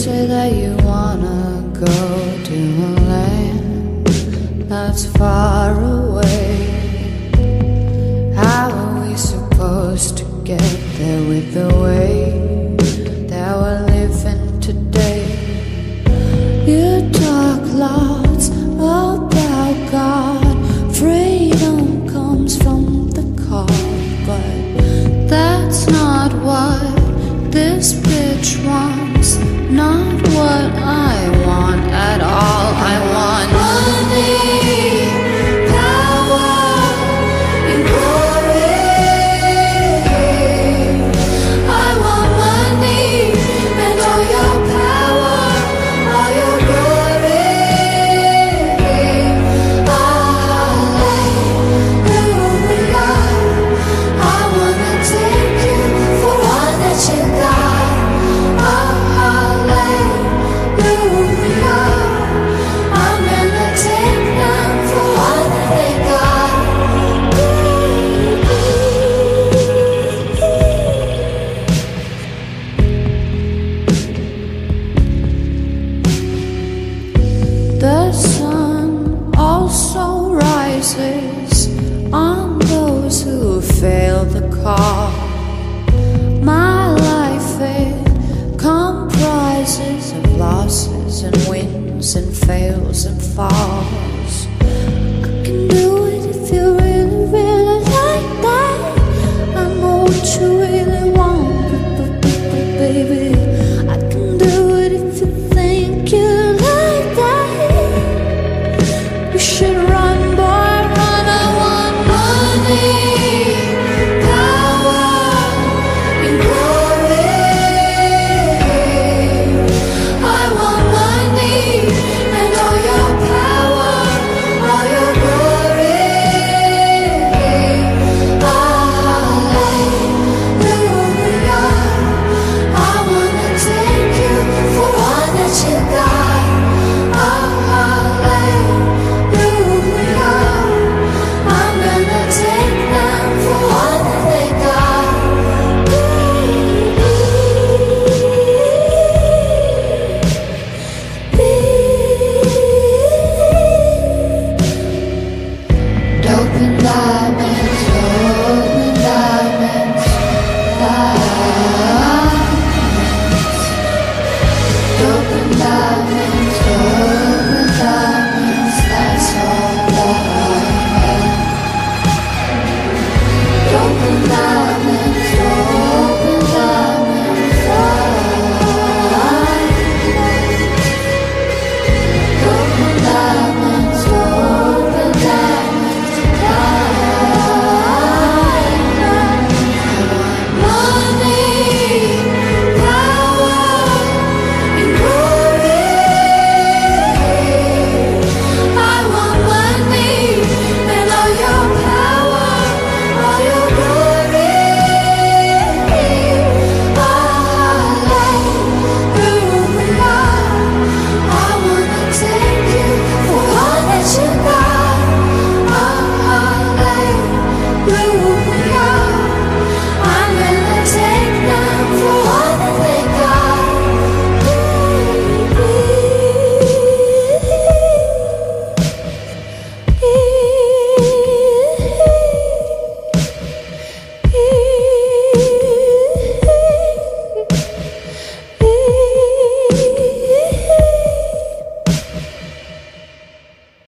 Say that you wanna go to a land that's far away. How are we supposed to get there with the way that we're living today? You talk lots about God, freedom comes from the car, but that's not what this bitch wants, not what I on those who fail the call. My life it comprises of losses and wins and fails and falls.